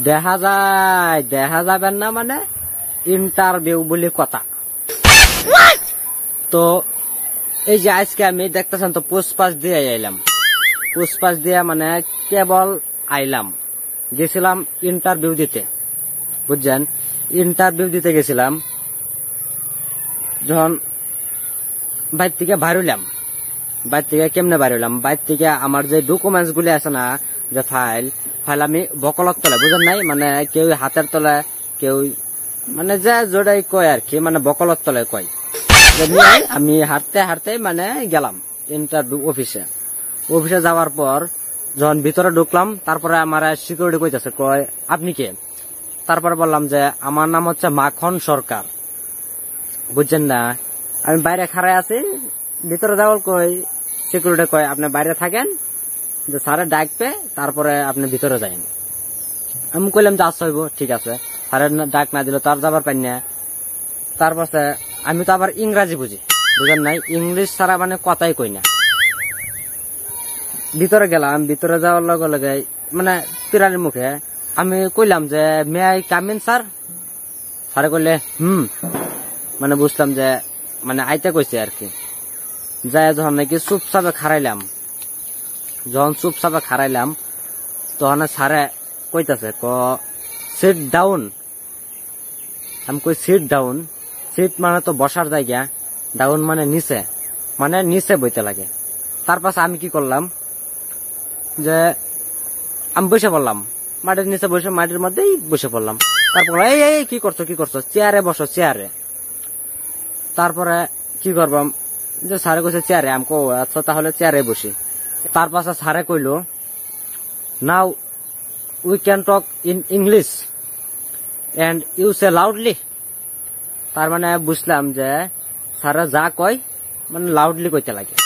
দেখা যায় দেখা যাবেন না মানে ইন্টারভিউ বলে কথা। তো এই যে আজকে আমি দেখতেছেন তো পুষ্পাস দিয়ে আইলাম। পুষ্পাস দিয়ে মানে কেবল আইলাম। গেছিলাম ইন্টারভিউ দিতে। বুঝছেন? ইন্টারভিউ দিতে গেছিলাম। যখন বাইর থেকে বাইর হইলাম। বাইর থেকে কেমনে বাইর হইলাম বাইর থেকে আমার যে ডকুমেন্টস গুলি আছে না, যে ফাইল ফাইল আমি বকলত তলে বুঝেন নাই? মানে কেউ হাতের তলে, কেউ মানে যে জোড়াই কয় আর কি মানে বকলত তলে কয়। আমি হাঁটতে হাঁটতে মানে গেলাম ইন্টারভিউ অফিসে অফিসে যাওয়ার পর যখন ভিতরে ঢুকলাম, তারপরে আমার সিকিউরিটি কইতেছে, কয়, আপনি কে? তারপরে বললাম যে, আমার নাম হচ্ছে মাখন সরকার। বুঝছেন না? আমি বাইরে খাড়ায় আছি, ভিতরে যাওয়ার কই? সিকিউরিটি কয়, আপনি বাইরে থাকেন, যে স্যারে ডাকবে, তারপরে আপনি ভিতরে যাইন। আমি কইলাম যে আচ্ছা হইব, ঠিক আছে। স্যারের ডাক না দিল তার যাবার পাই না। তারপরে আমি তো আবার ইংরাজি বুঝি, বুঝেন নাই? ইংলিশ ছাড়া মানে কথাই কই না। ভিতরে গেলাম, ভিতরে যাওয়ার লগে লগে মানে পিরালির মুখে আমি কইলাম যে মে আই কামিন স্যার স্যারে কইলে, হুম। মানে বুঝলাম যে মানে আইতে কইছে আর কি। যায় যখন নাকি চুপচাপে খারাইলাম যখন চুপচাপে খারাইলাম তখন স্যারে কইতাছে, ক সিট ডাউন আমি কই সিট ডাউন সিট মানে তো বসার জায়গা ডাউন মানে নিচে মানে নিচে বইতে লাগে। তার পাশে আমি কি করলাম, যে আমি বসে পড়লাম, মাটির নিচে বসে, মাটির মধ্যেই বসে পড়লাম। তারপর এই এই কি করছ কি করছ? চেয়ারে বসো চেয়ারে তারপরে কি করবাম যে স্যারে কইছে চেয়ারে আমি কো আচ্ছা তাহলে চেয়ারে বসি। তার পাশে স্যারে কইলো now we can talk in English and you say loudly তার মানে বুঝলাম যে স্যারে যা কয় মানে লাউডলি কইতে লাগে।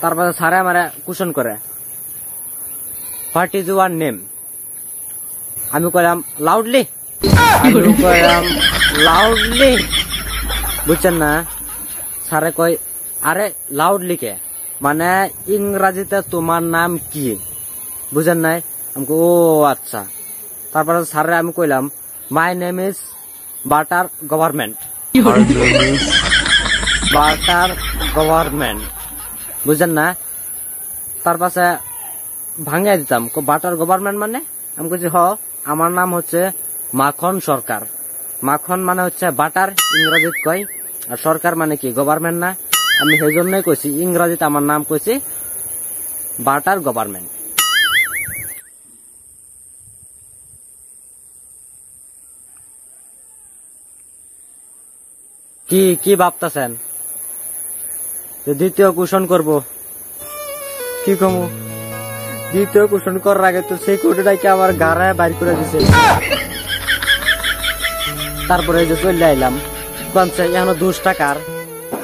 তারপরে স্যারে আমার কুশন করে হোয়াট ইজ ইউর নেম আমি কইলাম লাউডলি কইলাম লাউডলি বুঝছেন না? স্যারে কই আরে লাউডলি কে মানে ইংরাজিতে তোমার নাম কি? বুঝেন নাই? আমি ও আচ্ছা। তারপরে স্যারে আমি কইলাম my name is butter government butter government বুঝেন না? তার পাশে ভাঙিয়ে দিতাম। বাটার গভর্নমেন্ট মানে? আমি কইছি হ আমার নাম হচ্ছে মাখন সরকার। মাখন মানে হচ্ছে বাটার ইংরেজিত কয় আর সরকার মানে কি? গভর্নমেন্ট না। আমি সেই জন্যই কইছি, ইংরেজিতে আমার নাম কইছি, বাটার গভর্নমেন্ট। কি কি ভাবতেছেন? দ্বিতীয় কুশন করব। কি কমু? দ্বিতীয় কুশন করার আগে তো সেই কোটিটাকে আমার গাড়ায় বাইর করে দিছে। তারপরে যে চলে আইলাম। কনছে এখনও দুশ টাকার।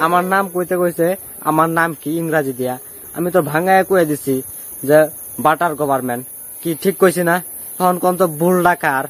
আমার নাম কইতে কইছে আমার নাম কি? ইংরাজি দিয়া। আমি তো ভাঙায় কয়ে দিছি যে, বাটার গভর্নমেন্ট। কি ঠিক কইছি না? তখন কোন তো ভুল ডাকার।